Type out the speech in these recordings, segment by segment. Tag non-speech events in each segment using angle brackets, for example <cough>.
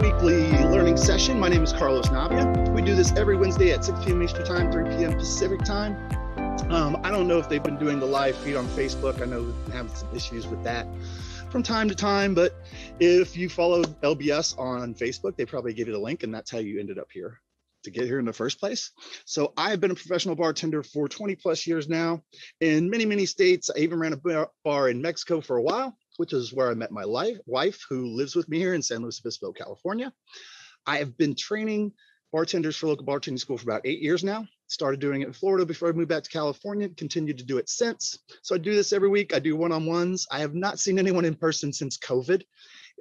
weekly learning session. My name is Carlos Navia. We do this every Wednesday at 6 p.m. Eastern Time, 3 p.m. Pacific Time. Um, I don't know if they've been doing the live feed on Facebook. I know we've some issues with that from time to time, but if you followed LBS on Facebook, they probably gave you the link, and that's how you ended up here to get here in the first place. So I've been a professional bartender for 20 plus years now in many, many states. I even ran a bar in Mexico for a while which is where I met my life, wife, who lives with me here in San Luis Obispo, California. I have been training bartenders for local bartending school for about eight years now. Started doing it in Florida before I moved back to California, continued to do it since. So I do this every week. I do one-on-ones. I have not seen anyone in person since COVID.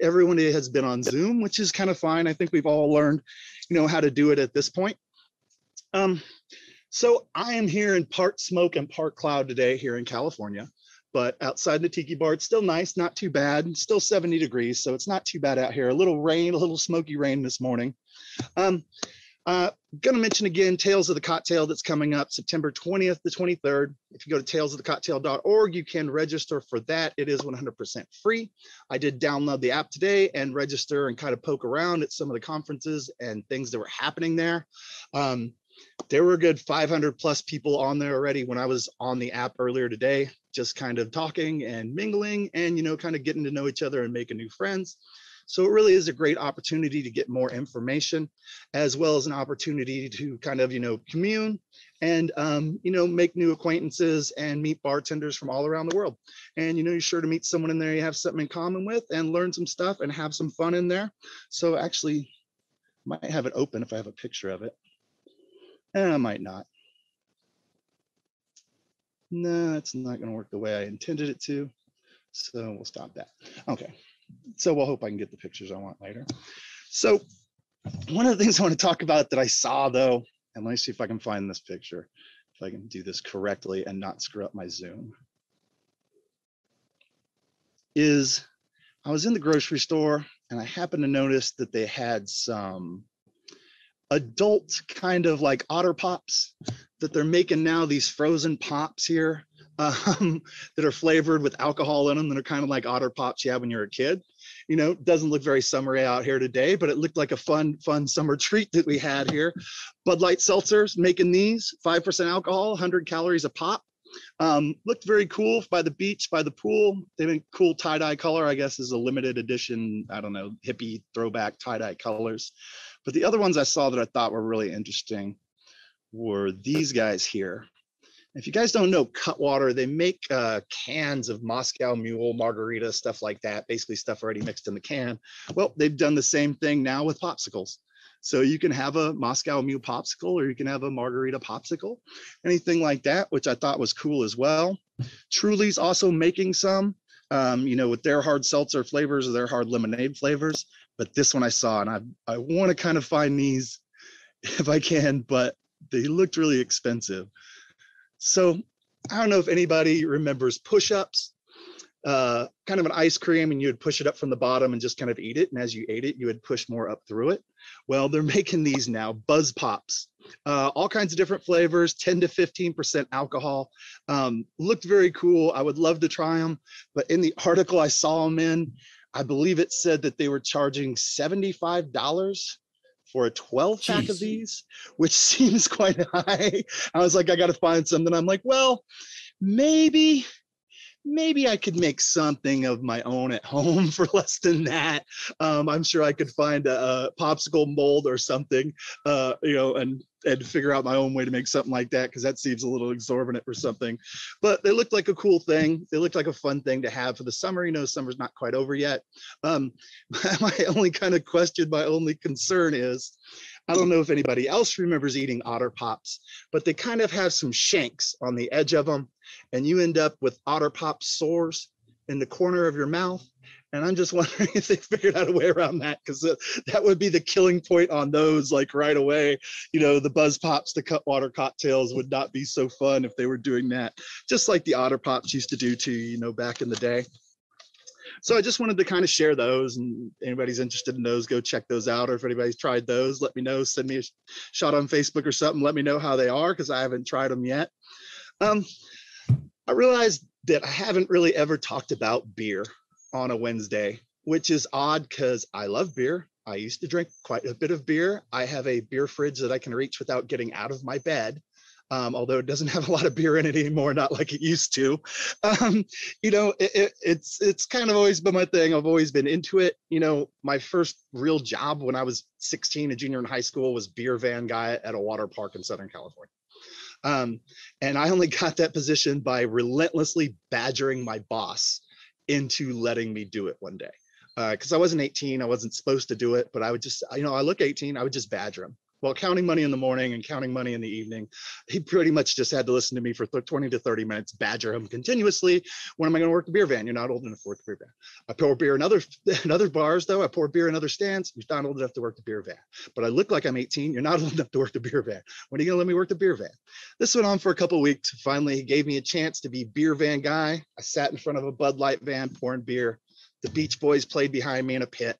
Everyone has been on Zoom, which is kind of fine. I think we've all learned, you know, how to do it at this point. Um, so I am here in part smoke and part cloud today here in California but outside the tiki bar, it's still nice, not too bad, still 70 degrees, so it's not too bad out here. A little rain, a little smoky rain this morning. Um, uh, gonna mention again Tales of the Cocktail that's coming up September 20th to 23rd. If you go to talesofthecocktail.org, you can register for that. It is 100% free. I did download the app today and register and kind of poke around at some of the conferences and things that were happening there. Um, there were a good 500 plus people on there already when I was on the app earlier today, just kind of talking and mingling and, you know, kind of getting to know each other and making new friends. So it really is a great opportunity to get more information, as well as an opportunity to kind of, you know, commune and, um, you know, make new acquaintances and meet bartenders from all around the world. And, you know, you're sure to meet someone in there you have something in common with and learn some stuff and have some fun in there. So actually might have it open if I have a picture of it. And I might not. No, it's not going to work the way I intended it to. So we'll stop that. Okay. So we'll hope I can get the pictures I want later. So one of the things I want to talk about that I saw though, and let me see if I can find this picture, if I can do this correctly and not screw up my Zoom, is I was in the grocery store and I happened to notice that they had some adult kind of like otter pops that they're making now these frozen pops here um, <laughs> that are flavored with alcohol in them that are kind of like otter pops you have when you're a kid. You know doesn't look very summery out here today but it looked like a fun fun summer <laughs> treat that we had here. Bud light seltzers making these 5% alcohol 100 calories a pop um, looked very cool by the beach, by the pool. They made cool tie-dye color, I guess is a limited edition, I don't know, hippie throwback tie-dye colors. But the other ones I saw that I thought were really interesting were these guys here. If you guys don't know Cutwater, they make uh, cans of Moscow Mule, margarita, stuff like that, basically stuff already mixed in the can. Well, they've done the same thing now with popsicles. So you can have a Moscow Mule popsicle or you can have a margarita popsicle, anything like that, which I thought was cool as well. Truly's also making some, um, you know, with their hard seltzer flavors or their hard lemonade flavors. But this one I saw and I, I want to kind of find these <laughs> if I can, but they looked really expensive. So I don't know if anybody remembers push-ups uh, kind of an ice cream and you would push it up from the bottom and just kind of eat it. And as you ate it, you would push more up through it. Well, they're <laughs> making these now, Buzz Pops, uh, all kinds of different flavors, 10 to 15% alcohol. Um, looked very cool. I would love to try them. But in the <laughs> article I saw them in, I believe it said that they were charging $75 for a 12 pack Jeez. of these, which <laughs> seems quite high. I was like, I got to find something. I'm like, well, maybe maybe I could make something of my own at home <laughs> for less than that. Um, I'm sure I could find a, a popsicle mold or something, uh, you know, and and figure out my own way to make something like that because that seems a little exorbitant for something. But they looked like a cool thing. They looked like a fun thing to have for the summer. You know, summer's not quite over yet. Um, <laughs> my only kind of question, my only concern is, I don't know if anybody else remembers eating otter pops, but they kind of have some shanks on the edge of them and you end up with otter pop sores in the corner of your mouth. And I'm just <laughs> wondering if they figured out a way around that because that would be the killing point on those, like right away. You know, the buzz pops, the Cutwater cocktails would not be so fun if they were doing that, just like the otter pops used to do too, you know, back in the day. So I just wanted to kind of share those and anybody's interested in those, go check those out. Or if anybody's tried those, let me know, send me a shot on Facebook or something. Let me know how they are because I haven't tried them yet. Um, I realized that I haven't really ever talked about beer on a Wednesday, which is odd because I love beer. I used to drink quite a bit of beer. I have a beer fridge that I can reach without getting out of my bed. Um, although it doesn't <laughs> have a lot of beer in it anymore, not like it used to. Um, you know, it, it, it's it's kind of always been my thing. I've always been into it. You know, my first real job when I was 16, a junior in high school, was beer van guy at a water park in Southern California. Um, and I only <laughs> got that position by relentlessly badgering my boss into letting me do it one day because uh, I wasn't 18, I wasn't supposed to do it, but I would just, you know, I look 18, I would just badger him. Well, counting money in the morning and counting money in the evening, he pretty much just had to listen to me for 20 to 30 minutes, badger him continuously. When am I going to work the beer van? You're not old enough to work the beer van. I pour beer in other, <laughs> in other bars, though. I pour beer in other stands. You're not old enough to work the beer van. But I look like I'm 18. You're not <laughs> old enough to work the beer van. When are you going to let me work the beer van? This went on for a couple weeks. Finally, he gave me a chance to be beer van guy. I sat in front of a Bud Light van pouring beer. The Beach Boys played behind me in a pit.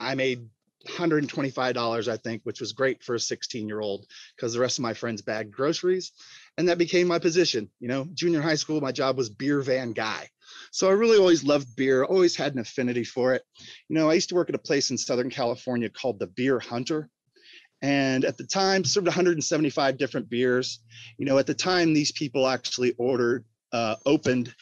I made $125, I think, which was great for a 16 year old because the rest of my friends bagged groceries. And that became my position. You know, junior high school, my job was beer van guy. So I really always loved beer, always had an affinity for it. You know, I used to work at a place in Southern California called the Beer Hunter. And at the time, served 175 different beers. You know, at the time, these people actually ordered, uh, opened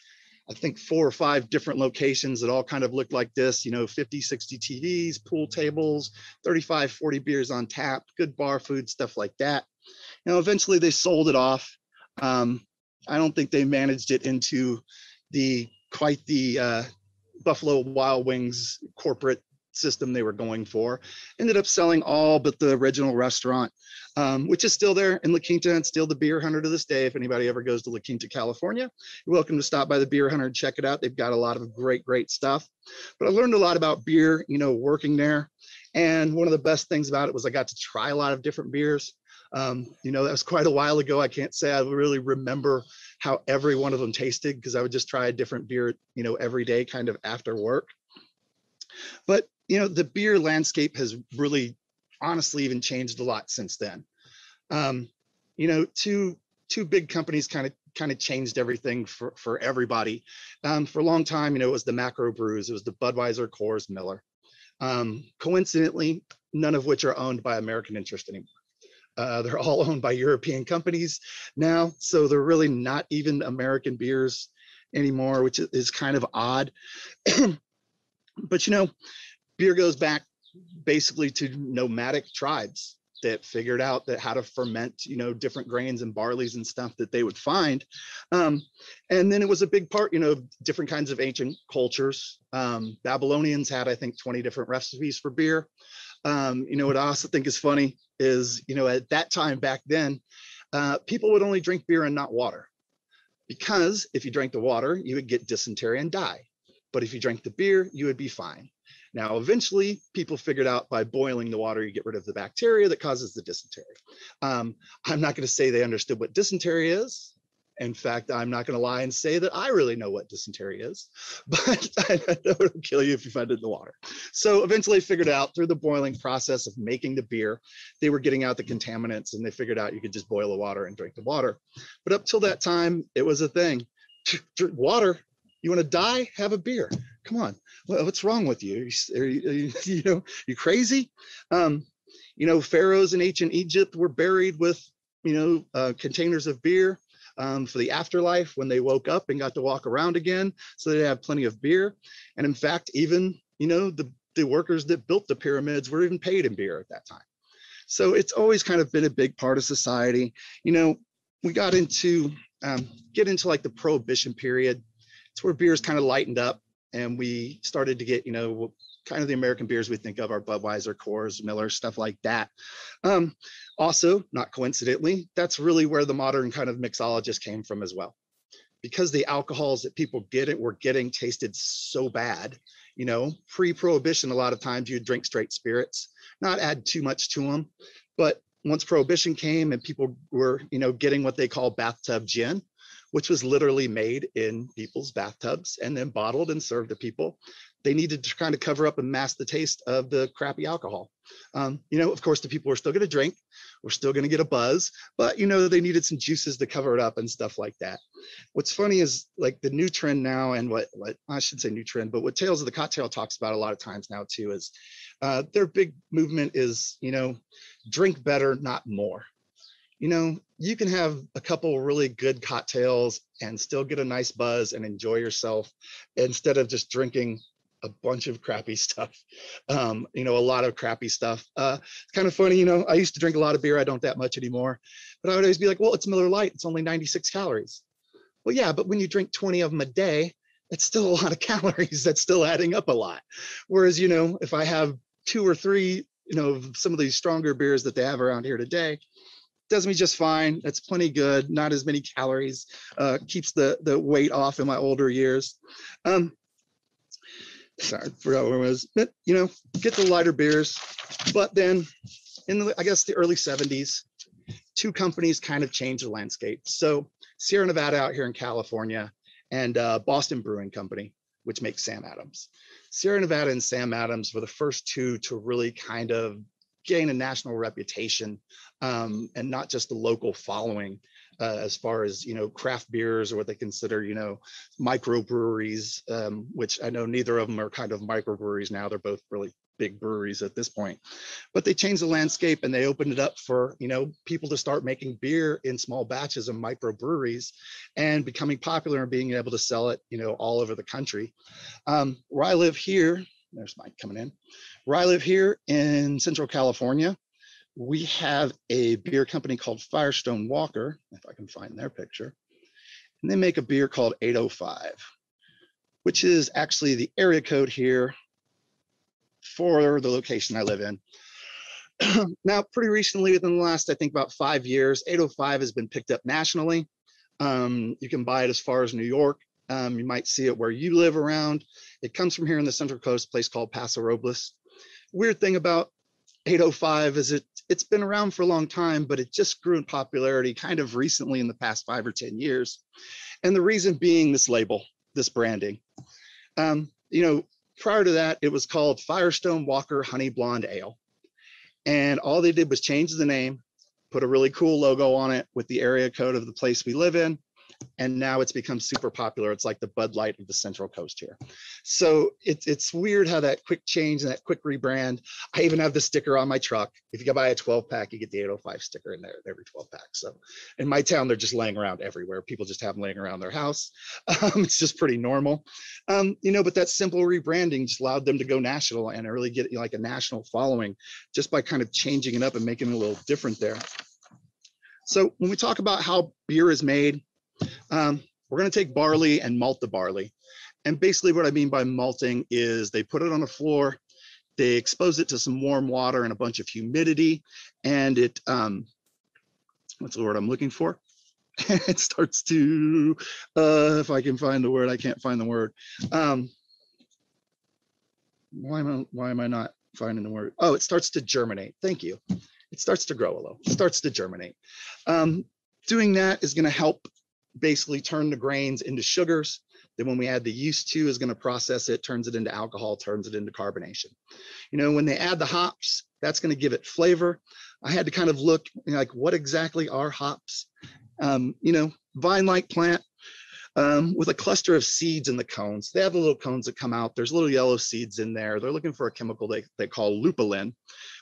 I think four or five different locations that all kind of looked like this, you know, 50, 60 TVs, pool tables, 35, 40 beers on tap, good bar food, stuff like that. You know, eventually they sold it off. Um, I don't think they managed it into the quite the uh, Buffalo Wild Wings corporate system they were going for. Ended up selling all but the original restaurant, um, which is still there in La Quinta and still the Beer Hunter to this day. If anybody ever goes to La Quinta, California, you're welcome to stop by the Beer Hunter and check it out. They've got a lot of great, great stuff. But I learned a lot about beer, you know, working there. And one of the best things about it was I got to try a lot of different beers. Um, you know, that was quite a while ago. I can't say I really remember how every one of them tasted because I would just try a different beer, you know, every day kind of after work. But you know, the beer landscape has really honestly even changed a lot since then. Um, you know, two two big companies kind of kind of changed everything for for everybody. Um, for a long time, you know, it was the macro brews, it was the Budweiser, Coors, Miller. Um, coincidentally, none of which are owned by American interest anymore. Uh, they're all <laughs> owned by European companies now, so they're really not even American beers anymore, which is kind of odd. <clears throat> but you know, beer goes back basically to nomadic tribes that figured out that how to ferment you know different grains and barleys and stuff that they would find. Um, and then it was a big part you know different kinds of ancient cultures. Um, babylonians had i think 20 different recipes for beer. Um, you know what i also think is funny is you know at that time back then uh, people would only drink beer and not water. Because if you drank the water you would get dysentery and die. But if you drank the beer you would be fine now, eventually, people figured out by boiling the water, you get rid of the bacteria that causes the dysentery. Um, I'm not going to say they understood what dysentery is. In fact, I'm not going to lie and say that I really know what dysentery is, <laughs> but I know it'll kill you if you find it in the water. So eventually, figured out through the boiling process of making the beer, they were getting out the contaminants, and they figured out you could just boil the water and drink the water. But up till that time, it was a thing. Water, you want to die? Have a beer. Come on what's wrong with you? Are you, are <laughs> you, you know, you crazy? Um, you know, pharaohs in ancient Egypt were buried with, you know, uh, containers of beer um, for the afterlife when they woke up and got to walk around again. So they have plenty of beer. And in fact, even, you know, the, the workers that built the pyramids were even paid in beer at that time. So it's always kind of been a big part of society. You know, we got into, um, get into like the prohibition period. It's where beers kind of lightened up and we started to get you know kind of the American beers we think of are Budweiser, Coors, Miller, stuff like that. Um, also, not coincidentally, that's really where the modern kind of mixologist came from as well. Because the alcohols that people get it were getting tasted so bad, you know, pre-prohibition, a lot of times you'd drink straight spirits, not add too much to them. But once prohibition came and people were, you know, getting what they call bathtub gin, which was literally made in people's bathtubs and then bottled and served to people. They needed to kind of cover up and mask the taste of the crappy alcohol. Um, you know, of course, the people were still going to drink. We're still going to get a buzz, but you know, they needed some juices to cover it up and stuff like that. What's funny is like the new trend now, and what what I should say new trend, but what Tales of the Cocktail talks about a lot of times now too is uh, their big movement is you know, drink better, not more. You know, you can have a couple really good cocktails and still get a nice buzz and enjoy yourself instead of just drinking a bunch of crappy <laughs> stuff. Um, you know, a lot of crappy stuff. Uh, it's kind of funny, you know, I used to drink a lot of beer. I don't that much anymore, but I would always be like, well, it's Miller Lite. It's only 96 calories. Well, yeah, but when you drink 20 of them a day, it's still a lot of <laughs> calories. That's still adding up a lot. Whereas, you know, if I have two or three, you know, some of these stronger beers that they have around here today, does me just fine. That's plenty good. Not as many calories. Uh, keeps the the weight off in my older years. Um, sorry, forgot where I was. But, you know, get the lighter beers. But then in the, I guess the early 70s, two companies kind of changed the landscape. So Sierra Nevada out here in California and uh, Boston Brewing Company, which makes Sam Adams. Sierra Nevada and Sam Adams were the first two to really kind of gain a national reputation um, and not just a local following uh, as far as you know craft beers or what they consider you know microbreweries um, which i know neither of them are kind of microbreweries now. They're both really big breweries at this point. But they changed the landscape and they opened it up for you know people to start making beer in small batches of microbreweries and becoming popular and being able to sell it you know all over the country. Um, where i live here there's mike coming in where i live here in central california we have a beer company called Firestone Walker, if I can find their picture, and they make a beer called 805, which is actually the area code here for the location I live in. <clears throat> now, pretty recently, within the last, I think about five years, 805 has been picked up nationally. Um, you can buy it as far as New York. Um, you might see it where you live around. It comes from here in the Central Coast, place called Paso Robles. Weird thing about 805 is it it's been around for a long time, but it just grew in popularity kind of recently in the past five or 10 years. And the reason being this label, this branding. Um, you know, prior to that, it was called Firestone Walker Honey Blonde Ale. And all they did was change the name, put a really cool logo on it with the area code of the place we live in, and now it's become super popular. It's like the Bud Light of the Central Coast here. So it's it's weird how that quick change and that quick rebrand. I even have the sticker on my truck. If you buy a 12 pack, you get the 805 sticker in there every 12 pack. So in my town, they're just laying around everywhere. People just have them laying around their house. <laughs> Um, it's just pretty normal, um, you know. But that simple rebranding just allowed them to go national and really get like a national following just by kind of changing it up and making it a little different there. So when we talk about how beer is made, um, we're going to take barley and malt the barley. And basically what I mean by malting is they put it on the floor, they expose it to some warm water and a bunch of humidity, and it, um, what's the word I'm looking for? <laughs> it starts to, uh, if I can find the word, I can't find the word. Um, why am I, why am I not finding the word? Oh, it starts to germinate. Thank you. It starts to grow a little, it starts to germinate. Um, doing that is going to help basically turn the grains into sugars. Then when we add the yeast to is going to process it, turns it into alcohol, turns it into carbonation. You know, when they add the hops, that's going to give it flavor. I had to kind of look you know, like what exactly are hops? Um, you know, vine-like plant um, with a cluster of seeds in the cones. They have the little cones that come out. There's little yellow seeds in there. They're looking for a chemical they, they call lupulin,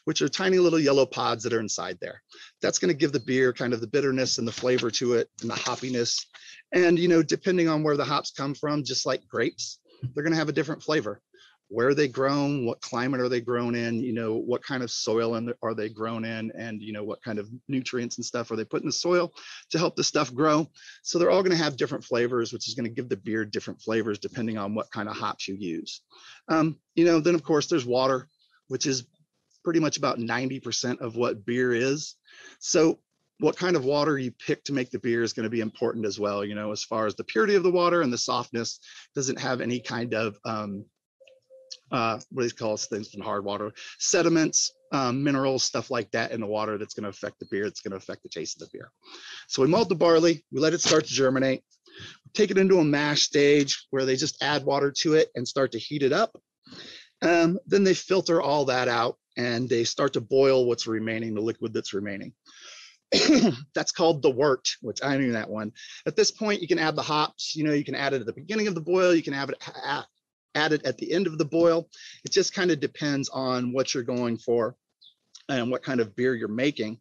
which are tiny little yellow pods that are inside there. That's going to give the beer kind of the bitterness and the flavor to it and the hoppiness. And, you know, depending on where the hops come from, just like grapes, they're going to have a different flavor. Where are they grown? What climate are they grown in? You know, what kind of soil are they grown in? And, you know, what kind of nutrients and stuff are they put in the soil to help the stuff grow? So they're all going to have different flavors, which is going to give the beer different flavors depending on what kind of hops you use. Um, you know, then of course there's water, which is pretty much about 90% of what beer is. So what kind of water you pick to make the beer is going to be important as well, you know, as far as the purity of the water and the softness doesn't have any kind of um, uh, what do they call things from hard water, sediments, um, minerals, stuff like that in the water that's going to affect the beer. It's going to affect the taste of the beer. So we malt the barley, we let it start to germinate, take it into a mash stage where they just add water to it and start to heat it up. Um, then they filter all that out and they start to boil what's remaining, the liquid that's remaining. <clears throat> that's called the wort, which I knew that one. At this point, you can add the hops. You know, you can add it at the beginning of the boil. You can have it add it at the end of the boil. It just kind of depends on what you're going for and what kind of beer you're making.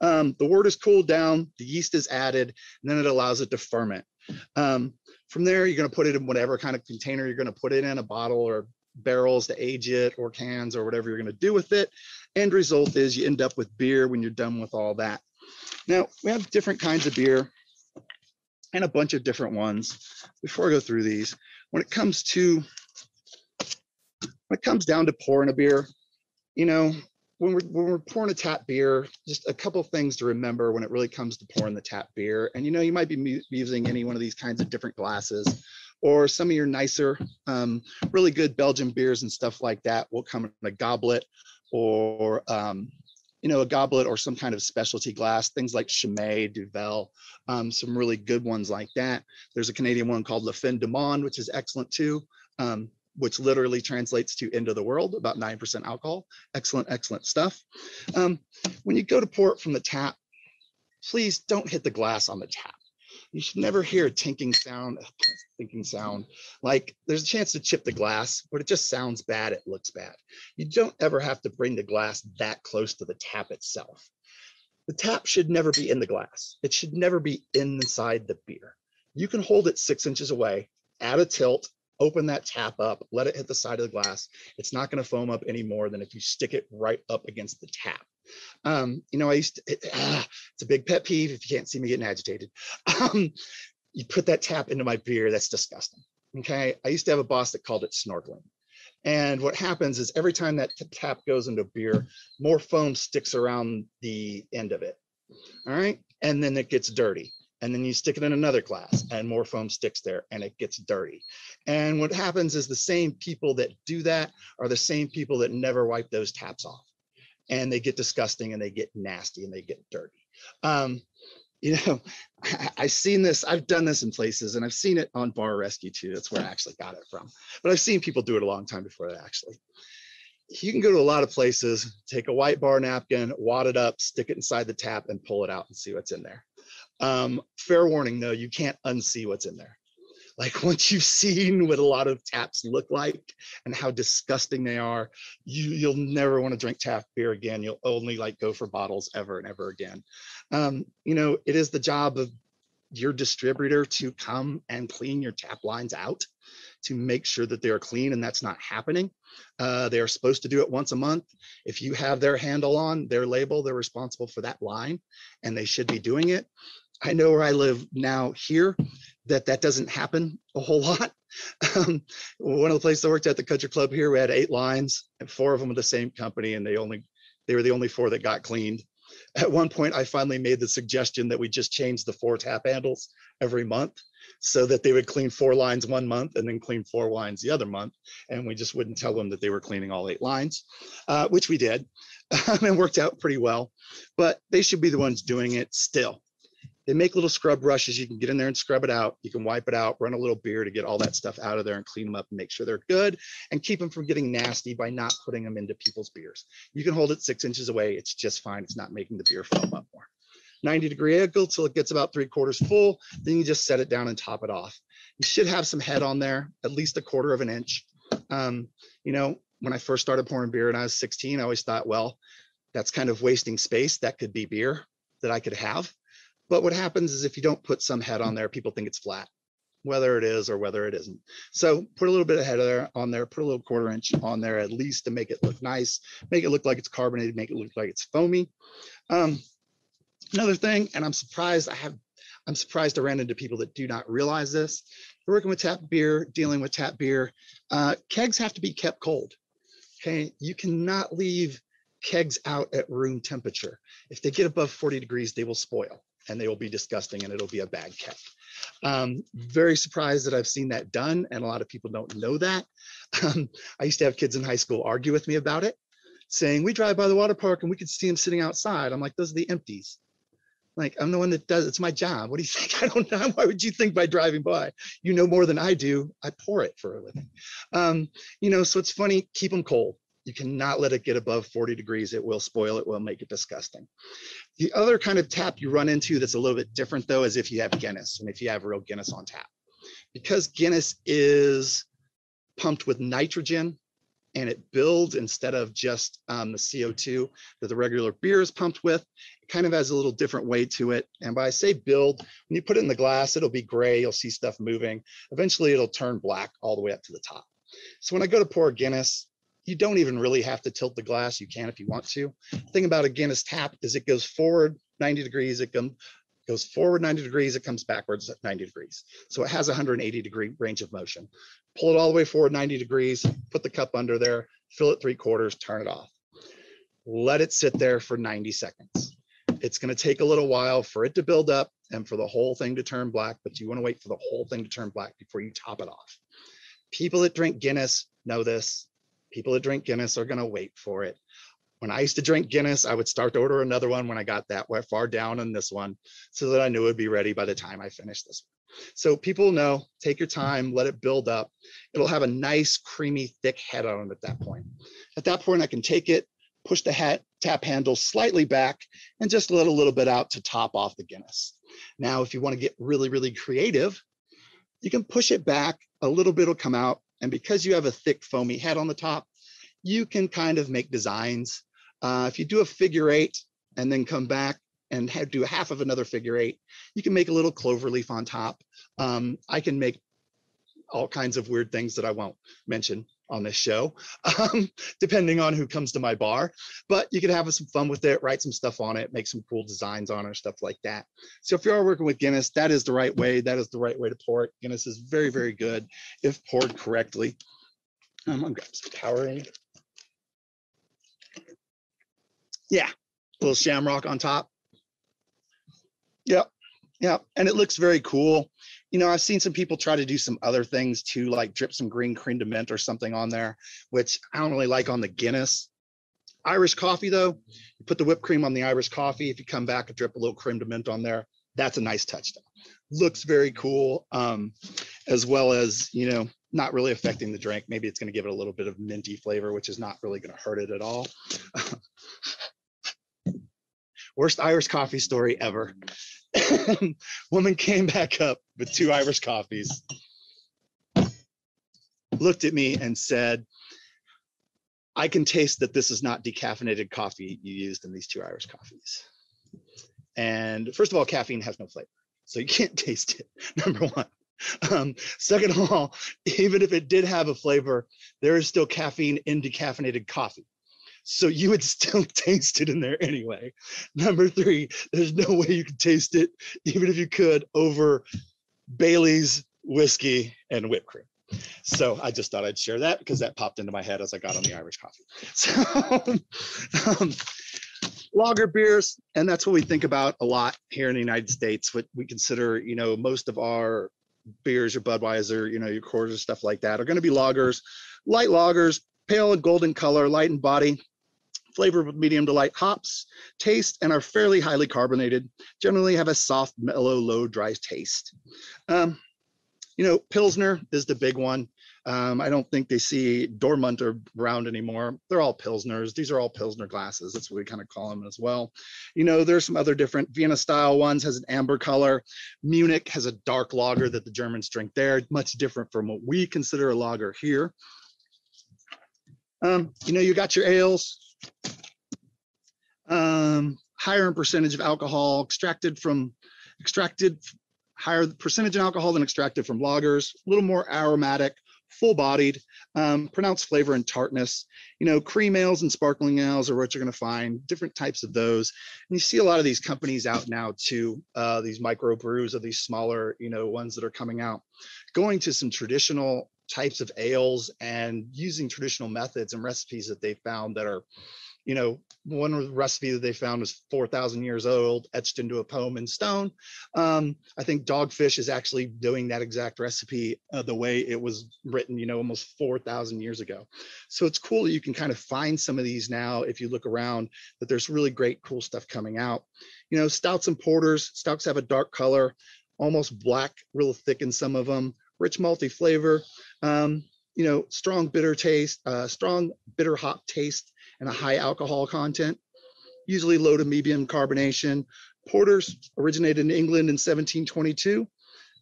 Um, the wort is cooled down, the yeast is added, and then it allows it to ferment. Um, from there, you're going to put it in whatever kind of container you're going to put it in, a bottle or barrels to age it or cans or whatever you're going to do with it. End result is you end up with beer when you're done with all that. Now, we have different kinds of beer and a bunch of different ones. Before I go through these, when it comes to when it comes down to pouring a beer, you know, when we're when we're pouring a tap beer, just a couple things to remember when it really comes to pouring the tap beer. And you know, you might be using any one of these kinds of different glasses, or some of your nicer, um, really good Belgian beers and stuff like that will come in a goblet, or um, you know, a goblet or some kind of specialty glass. Things like Chimay, Duvel, um, some really good ones like that. There's a Canadian one called Le Fin du Monde, which is excellent too. Um, which literally translates to end of the world, about 9% alcohol. Excellent, excellent stuff. Um, when you go to pour it from the tap, please don't hit the glass on the tap. You should never hear a tinking sound, <laughs> thinking sound. Like there's a chance to chip the glass, but it just sounds bad. It looks bad. You don't ever have to bring the glass that close to the tap itself. The tap should never be in the glass. It should never be inside the beer. You can hold it six inches away, add a tilt, open that tap up, let it hit the side of the glass. It's not going to foam up any more than if you stick it right up against the tap. Um, you know, I used to, it, ah, it's a big pet peeve if you can't see me getting agitated. <laughs> Um, you put that tap into my beer, that's disgusting. Okay. I used to have a boss that called it snorkeling. And what happens is every time that tap goes into beer, more foam sticks around the end of it. All right. And then it gets dirty and then you stick it in another glass and more foam sticks there and it gets dirty. And what happens is the same people that do that are the same people that never wipe those taps off and they get disgusting and they get nasty and they get dirty. Um, you know, <laughs> I, I've seen this, I've done this in places and I've seen it on Bar Rescue too. That's where I actually got it from. But I've seen people do it a long time before that actually. You can go to a lot of places, take a white bar napkin, wad it up, stick it inside the tap and pull it out and see what's in there. Um, fair warning though, you can't unsee what's in there. Like once you've seen what a lot of taps look like and how disgusting they are, you you'll never want to drink tap beer again. You'll only like go for bottles ever and ever again. Um, you know, it is the job of your distributor to come and clean your tap lines out to make sure that they are clean and that's not happening. Uh, they are supposed to do it once a month. If you have their handle on their label, they're responsible for that line and they should be doing it. I know where I live now here that that doesn't happen a whole lot. Um, one of the places I worked at the country club here, we had eight lines and four of them were the same company and they only, they were the only four that got cleaned. At one point, I finally made the suggestion that we just change the four tap handles every month so that they would clean four lines one month and then clean four lines the other month. And we just wouldn't tell them that they were cleaning all eight lines, uh, which we did <laughs> and worked out pretty well. But they should be the ones doing it still they make little scrub brushes. You can get in there and scrub it out. You can wipe it out, run a little beer to get all that stuff out of there and clean them up and make sure they're good and keep them from getting nasty by not putting them into people's beers. You can hold it six inches away. It's just fine. It's not making the beer foam up more. 90 degree angle till it gets about three quarters full. Then you just set it down and top it off. You should have some head on there, at least a quarter of an inch. Um, you know, when I first started pouring beer and I was 16, I always thought, well, that's kind of wasting space. That could be beer that I could have. But what happens is if you don't put some head on there, people think it's flat, whether it is or whether it isn't. So put a little bit of head there on there, put a little quarter inch on there at least to make it look nice, make it look like it's carbonated, make it look like it's foamy. Um, another thing, and I'm surprised I have, I'm surprised I ran into people that do not realize this. We're working with tap beer, dealing with tap beer. Uh, kegs have to be kept cold. Okay, you cannot leave kegs out at room temperature. If they get above 40 degrees, they will spoil and they will be disgusting and it'll be a bad keg. Um, very surprised that I've seen that done and a lot of people don't know that. Um, I used to have kids in high school argue with me about it, saying we drive by the water park and we could see them sitting outside. I'm like, those are the empties. Like I'm the one that does, it's my job. What do you <laughs> think? I don't know. Why would you think by driving by? You know more than I do. I pour it for a living. Um, you know, so it's funny, keep them cold You cannot let it get above 40 degrees. It will spoil it, will make it disgusting. The other kind of tap you run into that's a little bit different though is if you have Guinness and if you have real Guinness on tap. Because Guinness is pumped with nitrogen and it builds instead of just um, the CO2 that the regular beer is pumped with. It kind of has a little different way to it. And by I say build, when you put it in the glass, it'll be gray. You'll see stuff moving. Eventually, it'll turn black all the way up to the top. So when I go to pour Guinness, you don't even really have to tilt the glass. You can if you want to. The thing about a Guinness tap is it goes forward 90 degrees. It comes goes forward 90 degrees, it comes backwards at 90 degrees. So it has 180 degree range of motion. Pull it all the way forward 90 degrees, put the cup under there, fill it three quarters, turn it off. Let it sit there for 90 seconds. It's going to take a little while for it to build up and for the whole thing to turn black, but you want to wait for the whole thing to turn black before you top it off. People that drink Guinness know this. People that drink Guinness are going to wait for it when I used to drink Guinness, I would start to order another one when I got that far down on this one so that I knew it would be ready by the time I finished this one. So people know, take your time, let it build up. It'll have a nice, creamy, thick head on it at that point. At that point, I can take it, push the hat, tap handle slightly back, and just let a little bit out to top off the Guinness. Now, if you want to get really, really creative, you can push it back, a little bit will come out. And because you have a thick foamy head on the top, you can kind of make designs uh, if you do a figure eight and then come back and do half of another figure eight, you can make a little clover leaf on top. Um, I can make all kinds of weird things that I won't mention on this show, <laughs> um, depending on who comes to my bar. But you can have some fun with it, write some stuff on it, make some cool designs on it, stuff like that. So if you are working with Guinness, that is the right way. That is the right way to pour it. Guinness is very, very good if poured correctly. I'm gonna grab some Powerade. Yeah, little shamrock on top. Yep, yep, and it looks very cool. You know, I've seen some people try to do some other things too, like drip some green crème de menthe or something on there, which I don't really like on the Guinness. Irish coffee though, you put the whipped cream on the Irish coffee. If you come back and drip a little crème de menthe on there, that's a nice touchdown. Looks very cool, um, as well as you know, not really affecting the drink. Maybe it's going to give it a little bit of minty flavor, which is not really going to hurt it at all. <laughs> Worst Irish coffee story ever. <laughs> Woman came back up with two Irish coffees, looked at me and said, I can taste that this is not decaffeinated coffee you used in these two Irish coffees. And first of all, caffeine has no flavor, so you can't <laughs> taste it, number one. Um, second of all, <laughs> even if it did have a flavor, there is still caffeine in decaffeinated coffee. So you would <laughs> still taste it in there anyway. Number three, there's no way you could taste it, even if you could, over Bailey's whiskey and whipped cream. So I just thought I'd share that because that popped into my head as I got on the Irish coffee. <laughs> So um, lager beers, and that's what we think about a lot here in the United States. What we consider, you know, most of our beers, your Budweiser, you know, your Coors, stuff like that, are going to be lagers, light lagers, pale and golden color, light in body, flavor with medium to light hops, taste, and are fairly highly carbonated. Generally have a soft, mellow, low, dry taste. Um, you know, Pilsner is the big one. Um, I don't think they see Dortmunder around anymore. They're all Pilsners. These are all Pilsner glasses. That's what we kind of call them as well. You know, there's some other different Vienna style ones, has an amber color. Munich has a dark lager that the Germans drink there, much different from what we consider a lager here. Um, you know, you got your ales, um, higher in percentage of alcohol extracted from extracted higher percentage in alcohol than extracted from lagers, a little more aromatic, full bodied, um, pronounced flavor and tartness. You know, cream ales and sparkling ales are what you're going to find, different types of those. And you see a lot of these companies out now too, uh, these micro brews or these smaller, you know, ones that are coming out, going to some traditional types of ales and using traditional methods and recipes that they found that are you know, one recipe that they found was 4,000 years old, etched into a poem in stone. Um, I think Dogfish is actually doing that exact recipe uh, the way it was written, you know, almost 4,000 years ago. So it's cool that you can kind of find some of these now if you look around, that there's really great, cool stuff coming out. You know, stouts and porters, stouts have a dark color, almost black, real thick in some of them, rich malty flavor. Um, you know, strong bitter taste, uh, strong bitter hop taste, and a high alcohol content. Usually low to medium carbonation. Porters originated in England in 1722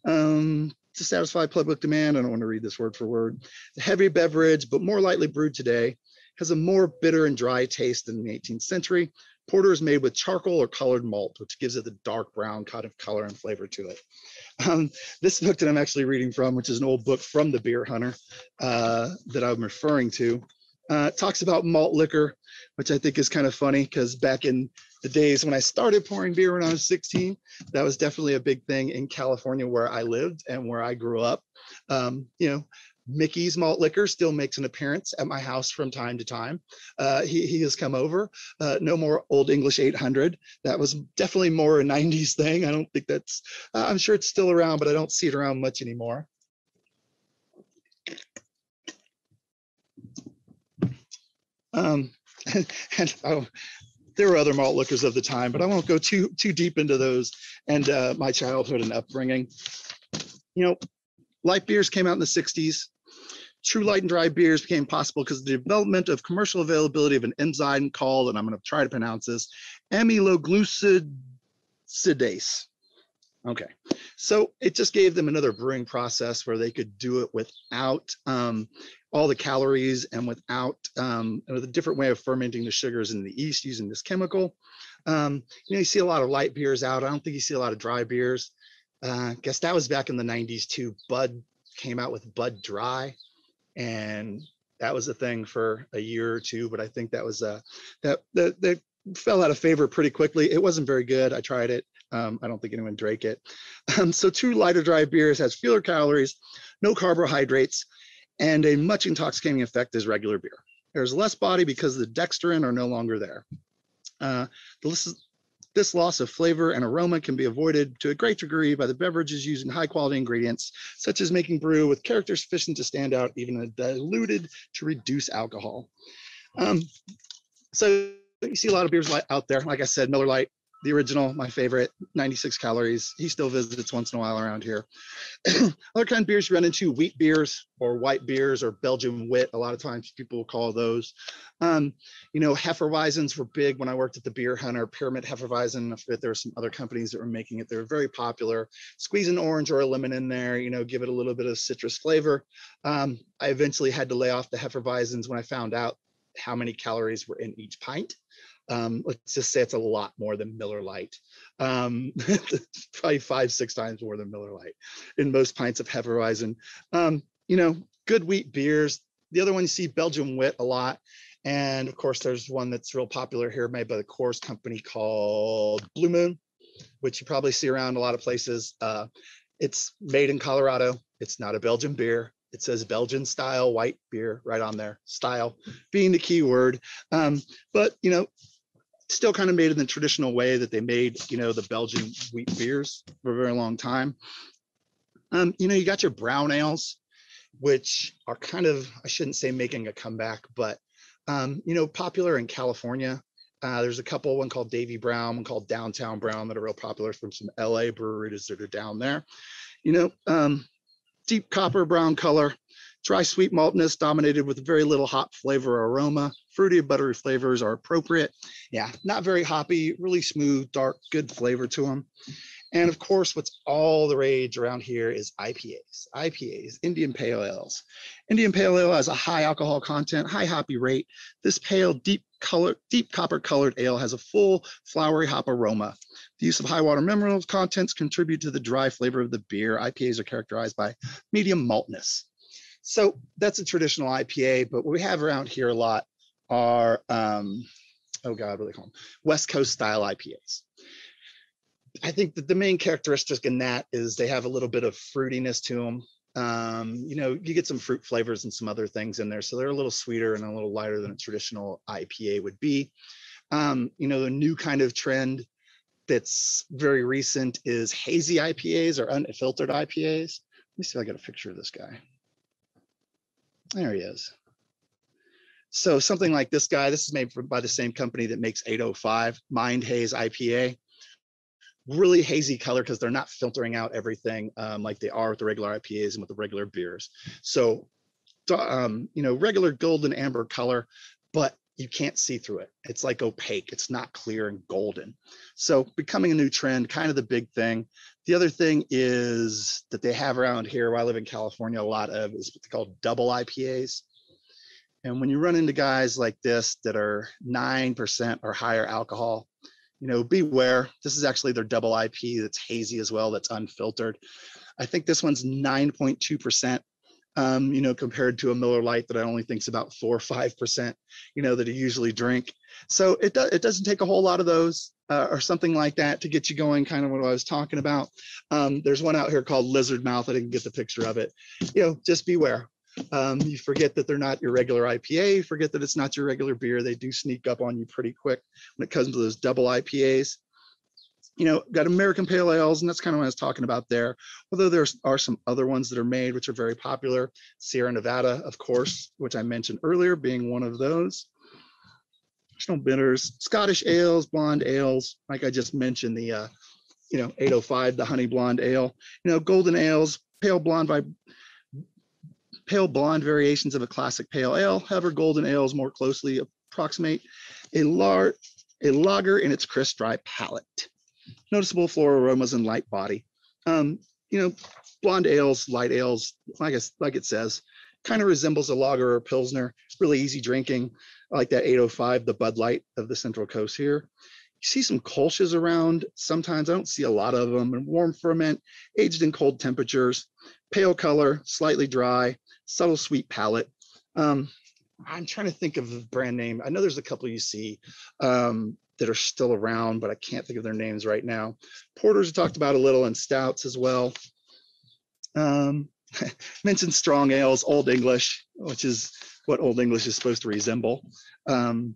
um, to satisfy public demand. I don't want to read this word for word. The heavy beverage, but more lightly brewed today, has a more bitter and dry taste than the 18th century. Porter is made with charcoal or colored malt, which gives it the dark brown kind of color and flavor to it. Um, this book that I'm actually reading from, which is an old book from the Beer Hunter uh, that I'm referring to, uh, talks about malt liquor, which I think is kind of funny because back in the days when I started pouring beer when I was 16, that was definitely a big thing in California where I lived and where I grew up. Um, you know, Mickey's Malt Liquor still makes an appearance at my house from time to time. Uh, he, he has come over. Uh, no more Old English 800. That was definitely more a 90s thing. I don't think that's, uh, I'm sure it's still around, but I don't see it around much anymore. Um, <laughs> and, and oh, there were other malt liquors of the time, but I won't go too too deep into those and uh, my childhood and upbringing. You know, light beers came out in the 60s. True light and dry beers became possible because of the development of commercial availability of an enzyme called, and I'm going to try to pronounce this, amyloglucosidase. Okay, so it just gave them another brewing process where they could do it without um, all the calories and without um, with a different way of fermenting the sugars in the yeast using this chemical. Um, you know, you see a lot of light beers out. I don't think you see a lot of dry beers. Uh, I guess that was back in the 90s too. Bud came out with Bud Dry, and that was a thing for a year or two. But I think that was uh, that that that fell out of favor pretty quickly. It wasn't very good. I tried it. Um, I don't think anyone drank it. Um, so two lighter dry beers has fewer calories, no carbohydrates, and a much intoxicating effect as regular beer. There's less body because the dextrin are no longer there. Uh, this, this loss of flavor and aroma can be avoided to a great degree by the beverages using high quality ingredients, such as making brew with character sufficient to stand out, even diluted to reduce alcohol. Um, so you see a lot of beers out there. Like I said, Miller Lite, the original, my favorite, 96 calories. He still visits once in a while around here. <clears throat> Other kind of beers you run into, wheat beers or white beers or Belgian wit. A lot of times people will call those. Um, you know, Hefeweizens were big when I worked at the Beer Hunter. Pyramid Hefeweizen, I forget there were some other companies that were making it. They were very popular. Squeeze an orange or a lemon in there, you know, give it a little bit of citrus flavor. Um, I eventually had to lay off the Hefeweizens when I found out how many calories were in each pint. Um, let's just say it's a lot more than Miller Lite. Um, <laughs> probably five, six times more than Miller Lite in most pints of Hefeweizen. Um, you know, good wheat beers. The other one you see Belgian wit a lot. And of course, there's one that's real popular here made by the Coors company called Blue Moon, which you probably see around a lot of places. Uh, it's made in Colorado. It's not a Belgian beer. It says Belgian style white beer right on there, style being the key word. Um, but, you know, still kind of made in the traditional way that they made, you know, the Belgian wheat beers for a very long time. Um, you know, you got your brown ales, which are kind of, I shouldn't say making a comeback, but, um, you know, popular in California. Uh, there's a couple, one called Davy Brown, one called Downtown Brown that are real popular from some LA breweries that are down there. You know, um, deep copper brown color, dry sweet maltness dominated with very little hop flavor or aroma. Fruity buttery flavors are appropriate. Yeah, not very hoppy, really smooth, dark, good flavor to them. And of course, what's all the rage around here is IPAs. IPAs, Indian Pale Ales. Indian Pale Ale has a high alcohol content, high hoppy rate. This pale, deep color, deep copper colored ale has a full flowery hop aroma. The use of high water mineral contents contribute to the dry flavor of the beer. IPAs are characterized by medium maltness. So that's a traditional IPA, but what we have around here a lot are, um, oh God, what do they call them? West Coast style IPAs. I think that the main characteristic in that is they have a little bit of fruitiness to them. Um, you know, you get some fruit flavors and some other things in there. So they're a little sweeter and a little lighter than a traditional IPA would be. Um, you know, the new kind of trend that's very recent is hazy IPAs or unfiltered IPAs. Let me see if I got a picture of this guy. There he is. So something like this guy, this is made by the same company that makes 805 Mind Haze IPA. Really hazy color because they're not filtering out everything um, like they are with the regular IPAs and with the regular beers. So um, you know, regular golden amber color, but you can't see through it. It's like opaque. It's not clear and golden. So becoming a new trend, kind of the big thing. The other thing is that they have around here where I live in California, a lot of is what they call double IPAs. And when you run into guys like this that are 9% or higher alcohol, you know, beware. This is actually their double IP that's hazy as well, that's unfiltered. I think this one's 9.2%, um, you know, compared to a Miller Lite that I only think's about four or 5%, you know, that I usually drink. So it, do, it doesn't take a whole lot of those uh, or something like that to get you going, kind of what I was talking about. Um, there's one out here called Lizard Mouth. I didn't get the picture of it. You know, just beware. Um, you forget that they're not your regular IPA, you forget that it's not your regular beer. They do sneak up on you pretty quick when it comes to those double IPAs. You know, got American Pale Ales, and that's kind of what I was talking about there. Although there are some other ones that are made, which are very popular. Sierra Nevada, of course, which I mentioned earlier, being one of those. National bitters, Scottish ales, blonde ales, like I just mentioned, the uh, you know 805, the honey blonde ale. You know, golden ales, pale blonde by pale blonde variations of a classic pale ale. However, golden ales more closely approximate a, lar- a lager in its crisp, dry palate. Noticeable floral aromas and light body. Um, you know, blonde ales, light ales, like, I, like it says, kind of resembles a lager or a pilsner. Really easy drinking. Like that 805, the Bud Light of the Central Coast here. You see some Kölsches around. Sometimes I don't see a lot of them. And warm ferment, aged in cold temperatures, pale color, slightly dry, subtle sweet palate. Um, I'm trying to think of the brand name. I know there's a couple you see um, that are still around, but I can't think of their names right now. Porters talked about a little and stouts as well. Um, <laughs> mentioned strong ales, Old English, which is what Old English is supposed to resemble. Um,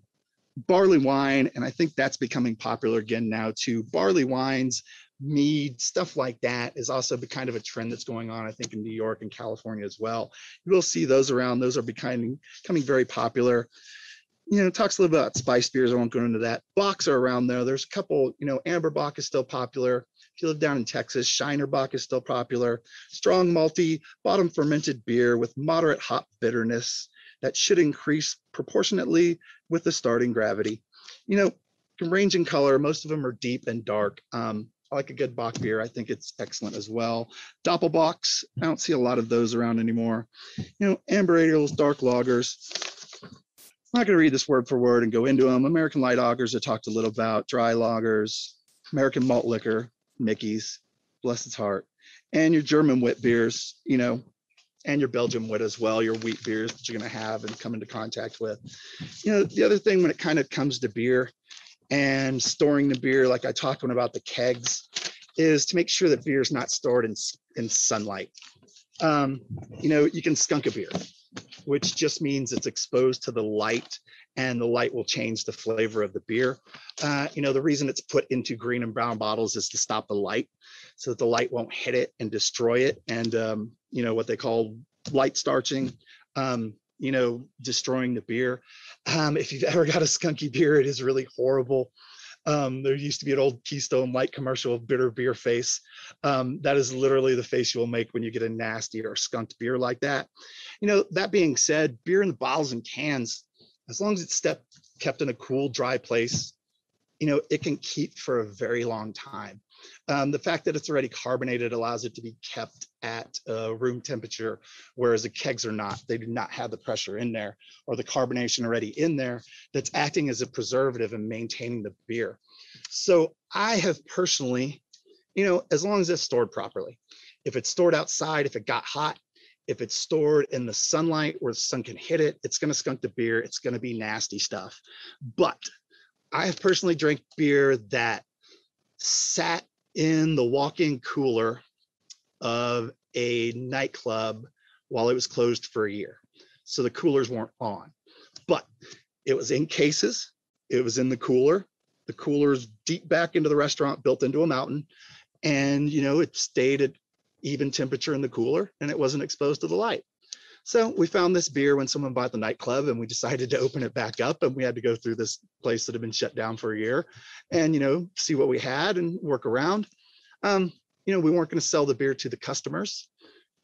barley wine, and I think that's becoming popular again now too. Barley wines mead, stuff like that is also kind of a trend that's going on, I think, in New York and California as well. You will see those around. Those are becoming, becoming very popular. You know, talks a little bit about spice beers. I won't go into that. Bocks are around there. There's a couple, you know, Amber Bock is still popular. If you live down in Texas, Shiner Bock is still popular. Strong malty, bottom fermented beer with moderate hop bitterness that should increase proportionately with the starting gravity. You know, can range in color. Most of them are deep and dark. Um, I like a good Bock beer. I think it's excellent as well. Doppelbocks, I don't see a lot of those around anymore. You know, amber ales, dark lagers. I'm not going to read this word for word and go into them. American light lagers, I talked a little about. Dry lagers, American malt liquor, Mickey's, bless its heart, and your German wit beers, you know, and your Belgian wit as well, your wheat beers that you're going to have and come into contact with. You know, the other thing when it kind of comes to beer, and storing the beer, like I talked about the kegs, is to make sure that beer is not stored in, in sunlight. Um, you know, you can skunk a beer, which just means it's exposed to the light and the light will change the flavor of the beer. Uh, you know, the reason it's put into green and brown bottles is to stop the light so that the light won't hit it and destroy it. And, um, you know, what they call light striking. Um, you know, destroying the beer. Um, if you've ever got a skunky beer, it is really horrible. Um, there used to be an old Keystone Light commercial, of bitter beer face. Um, that is literally the face you will make when you get a nasty or skunked beer like that. You know, that being said, beer in the bottles and cans, as long as it's step, kept in a cool, dry place, you know, it can keep for a very long time. Um, the fact that it's already carbonated allows it to be kept at uh, room temperature, whereas the kegs are not. They do not have the pressure in there or the carbonation already in there that's acting as a preservative and maintaining the beer. So I have personally, you know, as long as it's stored properly, if it's stored outside, if it got hot, if it's stored in the sunlight where the sun can hit it, it's going to skunk the beer. It's going to be nasty stuff. But I have personally drank beer that sat in the walk-in cooler of a nightclub while it was closed for a year. So the coolers weren't on, but it was in cases. It was in the cooler. The cooler's deep back into the restaurant, built into a mountain, and you know it stayed at even temperature in the cooler, and it wasn't exposed to the light. So we found this beer when someone bought the nightclub, and we decided to open it back up, and we had to go through this place that had been shut down for a year, and you know see what we had and work around. Um, you know, we weren't going to sell the beer to the customers.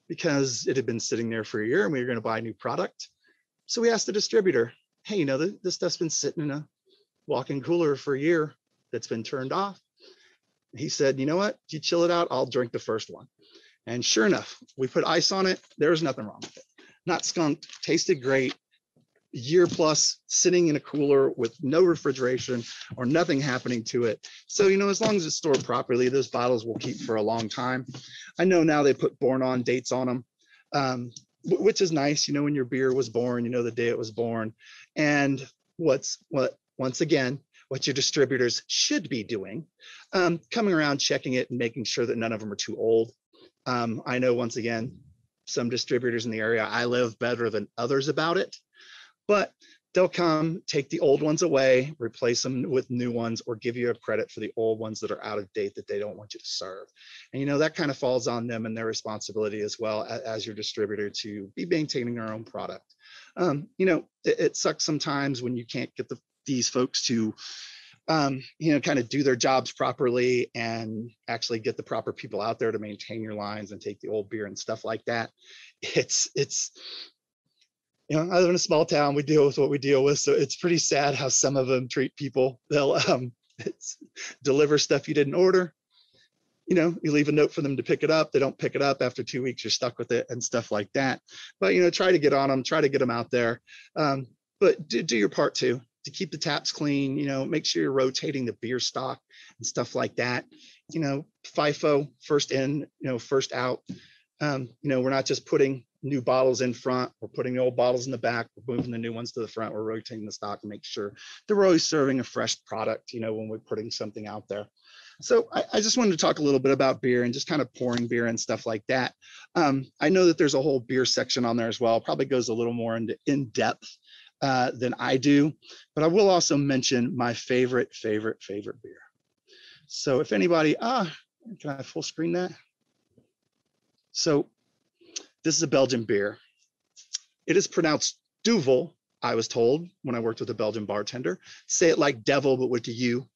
because it had been sitting there for a year and we were going to buy a new product. So we asked the distributor, hey, you know, this, this stuff's been sitting in a walk-in cooler for a year that's been turned off. He said, you know what? You chill it out, I'll drink the first one. And sure enough, we put ice on it. There was nothing wrong with it. Not skunked, tasted great. Year plus sitting in a cooler with no refrigeration or nothing happening to it. So, you know, as long as it's stored properly, those bottles will keep for a long time. I know now they put born on dates on them, um, which is nice. You know, when your beer was born, you know the day it was born. And what's what once again, what your distributors should be doing, um, coming around, checking it and making sure that none of them are too old. Um, I know once again, some distributors in the area I live better than others about it, but they'll come take the old ones away, replace them with new ones, or give you a credit for the old ones that are out of date that they don't want you to serve. And you know that kind of falls on them and their responsibility as well as, your distributor to be maintaining their own product. Um, you know, it, it sucks sometimes when you can't get the these folks to um, you know, kind of do their jobs properly and actually get the proper people out there to maintain your lines and take the old beer and stuff like that. It's it's you know, I live in a small town. We deal with what we deal with, so it's pretty sad how some of them treat people. They'll um, <laughs> deliver stuff you didn't order. You know, you leave a note for them to pick it up. They don't pick it up after two weeks. You're stuck with it and stuff like that. But you know, try to get on them. Try to get them out there. Um, but do, do your part too to keep the taps clean, you know, make sure you're rotating the beer stock and stuff like that. You know, FIFO, first in, you know, first out. Um, you know, we're not just putting new bottles in front, we're putting the old bottles in the back, we're moving the new ones to the front, we're rotating the stock and make sure that we're always serving a fresh product, you know, when we're putting something out there. So I, I, just wanted to talk a little bit about beer and just kind of pouring beer and stuff like that. Um, I know that there's a whole beer section on there as well, probably goes a little more into in depth uh, than I do, but I will also mention my favorite, favorite, favorite beer. So if anybody, ah, can I full screen that? So this is a Belgian beer. It is pronounced Duvel, I was told when I worked with a Belgian bartender. Say it like devil, but with a U.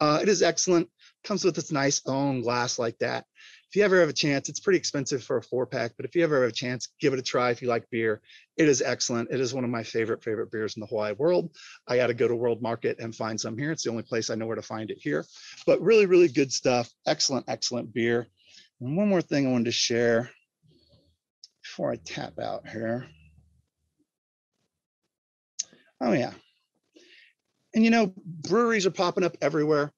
Uh, it is excellent. Comes with its nice own glass like that if you ever have a chance, it's pretty expensive for a four pack, but if you ever have a chance, give it a try if you like beer. It is excellent. It is one of my favorite, favorite beers in the Hawaii world. I got to go to World Market and find some here. It's the only place I know where to find it here, but really, really good stuff. Excellent, excellent beer. And one more thing I wanted to share before I tap out here. Oh, yeah. And you know, breweries are popping up everywhere.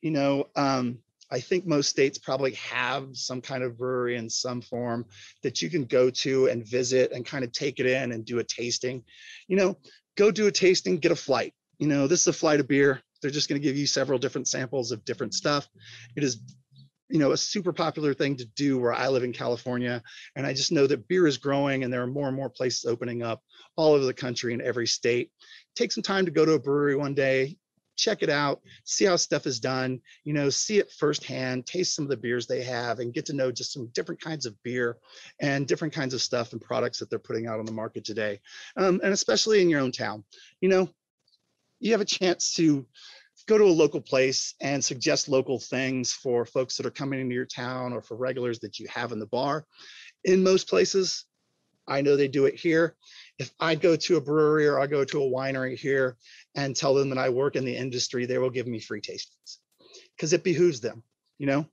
You know, um, I think most states probably have some kind of brewery in some form that you can go to and visit and kind of take it in and do a tasting. You know, go do a tasting, get a flight. You know, this is a flight of beer. They're just going to give you several different samples of different stuff. It is, you know, a super popular thing to do where I live in California. And I just know that beer is growing and there are more and more places opening up all over the country in every state. Take some time to go to a brewery one day, check it out, see how stuff is done, you know, see it firsthand, taste some of the beers they have, and get to know just some different kinds of beer and different kinds of stuff and products that they're putting out on the market today. Um, and especially in your own town, you know, you have a chance to go to a local place and suggest local things for folks that are coming into your town or for regulars that you have in the bar. In most places, I know they do it here if I go to a brewery or I go to a winery here and tell them that I work in the industry, they will give me free tastings because it behooves them. You know,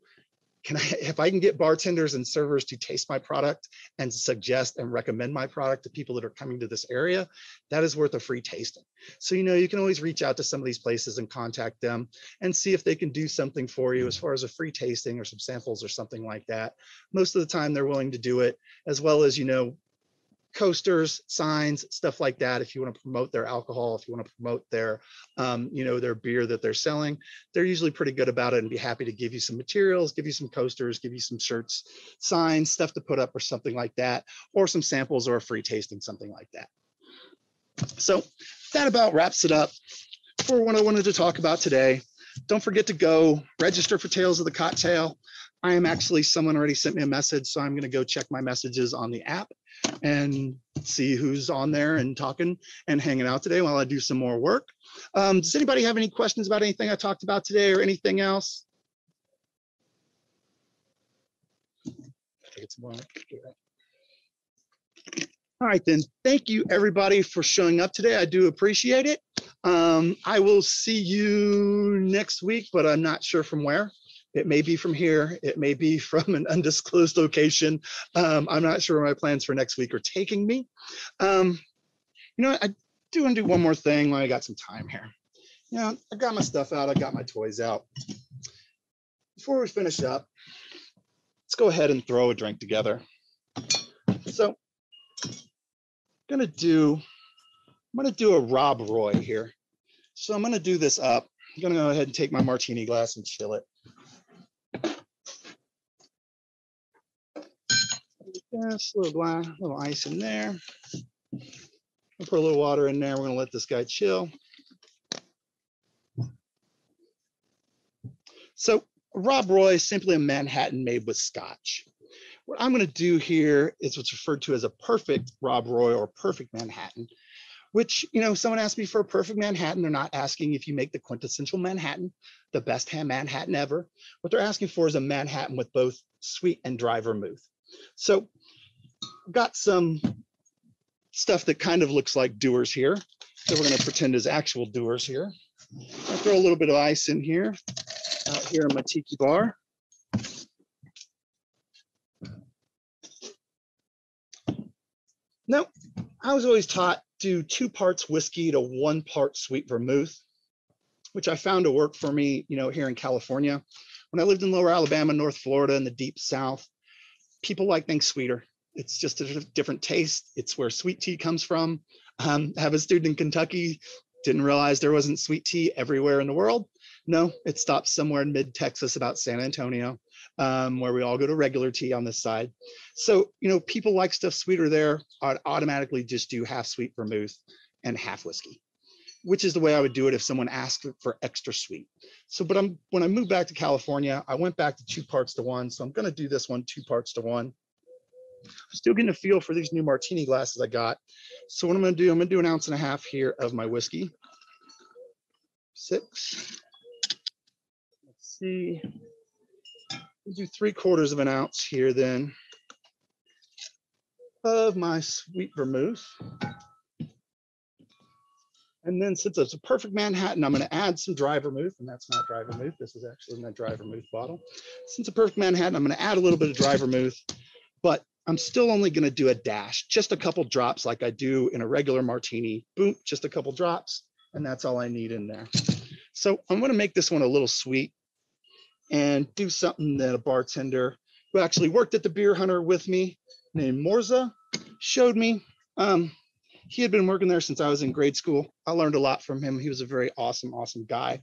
can I, if I can get bartenders and servers to taste my product and suggest and recommend my product to people that are coming to this area, that is worth a free tasting. So, you know, you can always reach out to some of these places and contact them and see if they can do something for you as far as a free tasting or some samples or something like that. Most of the time, they're willing to do it, as well as, you know, coasters, signs, stuff like that. If you want to promote their alcohol, if you want to promote their, um, you know, their beer that they're selling, they're usually pretty good about it and be happy to give you some materials, give you some coasters, give you some shirts, signs, stuff to put up or something like that, or some samples or a free tasting, something like that. So that about wraps it up for what I wanted to talk about today. Don't forget to go register for Tales of the Cocktail. I am actually, someone already sent me a message, so I'm going to go check my messages on the app and see who's on there and talking and hanging out today while I do some more work. Um, does anybody have any questions about anything I talked about today or anything else? All right, then. Thank you, everybody, for showing up today. I do appreciate it. Um, I will see you next week, but I'm not sure from where. It may be from here. It may be <laughs> from an undisclosed location. Um, I'm not sure where my plans for next week are taking me. Um, you know, I do want to do one more thing while I got some time here. You know, I got my stuff out. I got my toys out. Before we finish up, let's go ahead and throw a drink together. So I'm gonna do, I'm gonna do a Rob Roy here. So I'm gonna do this up. I'm gonna go ahead and take my martini glass and chill it. Yes, a little glass, little ice in there. I'll put a little water in there. We're gonna let this guy chill. So Rob Roy is simply a Manhattan made with scotch. What I'm going to do here is what's referred to as a perfect Rob Roy or perfect Manhattan, which, you know, someone asked me for a perfect Manhattan. They're not asking if you make the quintessential Manhattan, the best Manhattan ever. What they're asking for is a Manhattan with both sweet and dry vermouth. So got some stuff that kind of looks like Dewar's here. So we're going to pretend is actual Dewar's here. I'll throw a little bit of ice in here, out here in my tiki bar. Now, I was always taught do two parts whiskey to one part sweet vermouth, which I found to work for me, you know, here in California. When I lived in lower Alabama, North Florida, in the deep South, people like things sweeter. It's just a different taste. It's where sweet tea comes from. Um, I have a student in Kentucky, didn't realize there wasn't sweet tea everywhere in the world. No, it stops somewhere in mid Texas about San Antonio um, where we all go to regular tea on this side. So, you know, people like stuff sweeter there, I'd automatically just do half sweet vermouth and half whiskey, which is the way I would do it if someone asked for extra sweet. So, but I'm when I moved back to California, I went back to two parts to one. So I'm going to do this one two parts to one. Still getting a feel for these new martini glasses I got. So what I'm going to do, I'm to do an ounce and a half here of my whiskey. Six. Let's see. We'll do three quarters of an ounce here then of my sweet vermouth. And then since it's a perfect Manhattan, I'm going to add some dry vermouth, and that's not dry vermouth. This is actually my dry vermouth bottle. Since a perfect Manhattan, I'm going to add a little bit of dry vermouth, but I'm still only going to do a dash, just a couple drops like I do in a regular martini. Boom, just a couple drops, and that's all I need in there. So I'm going to make this one a little sweet and do something that a bartender who actually worked at the Beer Hunter with me named Morza showed me. Um, he had been working there since I was in grade school. I learned a lot from him. He was a very awesome, awesome guy.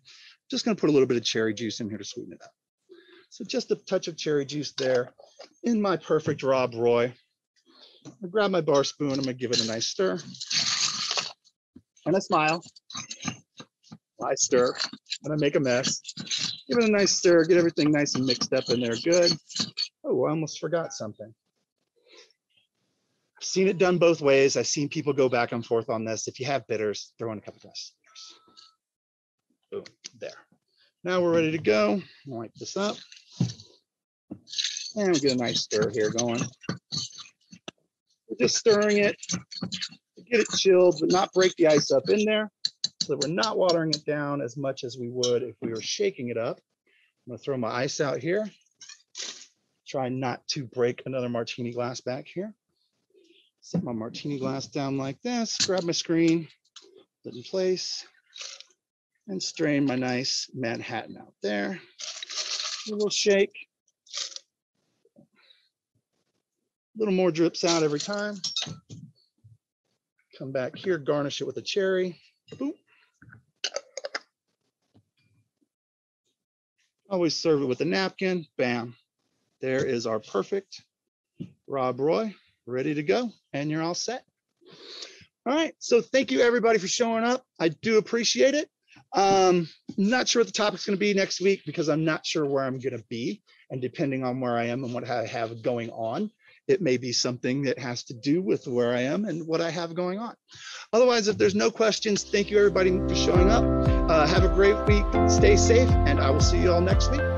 Just gonna put a little bit of cherry juice in here to sweeten it up. So just a touch of cherry juice there in my perfect Rob Roy. I grab my bar spoon, I'm gonna give it a nice stir. And a smile. I stir and I make a mess. Give it a nice stir, get everything nice and mixed up in there. Good. Oh, I almost forgot something. I've seen it done both ways. I've seen people go back and forth on this. If you have bitters, throw in a couple glasses. Boom, there. Now we're ready to go. Wipe this up. And we'll get a nice stir here going. We're just stirring it to get it chilled, but not break the ice up in there so that we're not watering it down as much as we would if we were shaking it up. I'm gonna throw my ice out here. Try not to break another martini glass back here. Set my martini glass down like this, grab my screen, put it in place, and strain my nice Manhattan out there. A little shake. A little more drips out every time. Come back here, garnish it with a cherry. Boom. Always serve it with a napkin. Bam. There is our perfect Rob Roy ready to go. And you're all set. All right. So thank you everybody for showing up. I do appreciate it. Um, not sure what the topic's going to be next week because I'm not sure where I'm going to be. And depending on where I am and what I have going on, it may be something that has to do with where I am and what I have going on. Otherwise, if there's no questions, thank you everybody for showing up. Uh, have a great week. Stay safe, and I will see you all next week.